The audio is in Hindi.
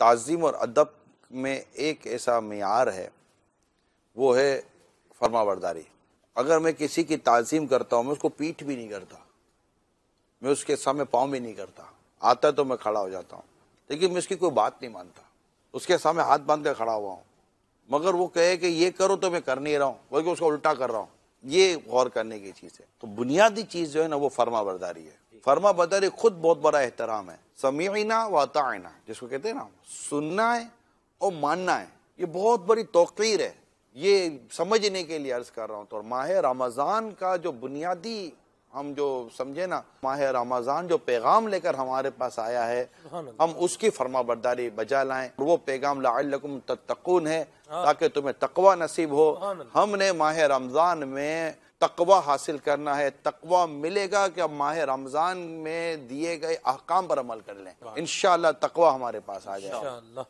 ताज़ीम और अदब में एक ऐसा मैार है, वो है फरमा बरदारी अगर मैं किसी की ताज़ीम करता हूँ, मैं उसको पीठ भी नहीं करता, मैं उसके सामने पाँव भी नहीं करता, आता तो मैं खड़ा हो जाता हूँ। लेकिन मैं उसकी कोई बात नहीं मानता, उसके सामने हाथ बाँध कर खड़ा हुआ हूँ। मगर वो कहे कि ये करो तो मैं कर नहीं रहा हूँ, बल्कि उसको उल्टा कर रहा हूँ। ये गौर करने की चीज़ है। तो बुनियादी चीज़ जो है ना, वो फर्मा बरदारी है। फर्मा एक खुद बहुत बड़ा एहतराम है। समीना व ताना जिसको कहते हैं ना, सुनना है और मानना है। ये बहुत बड़ी तोकीर है। ये समझने के लिए अर्ज़ कर रहा हूँ तो माह रमज़ान का जो बुनियादी हम जो समझे ना माह रमज़ान जो पैगाम लेकर हमारे पास आया है हम उसकी फर्मा बरदारी बजा लाएँ। वो पैगाम लाकुम तत्तकून है ताकि तुम्हें तकवा नसीब हो। हमने माह रमज़ान में तकवा हासिल करना है। तकवा मिलेगा कि अब माह रमज़ान में दिए गए अहकाम पर अमल कर लें। इन तकवा हमारे पास आ जाए।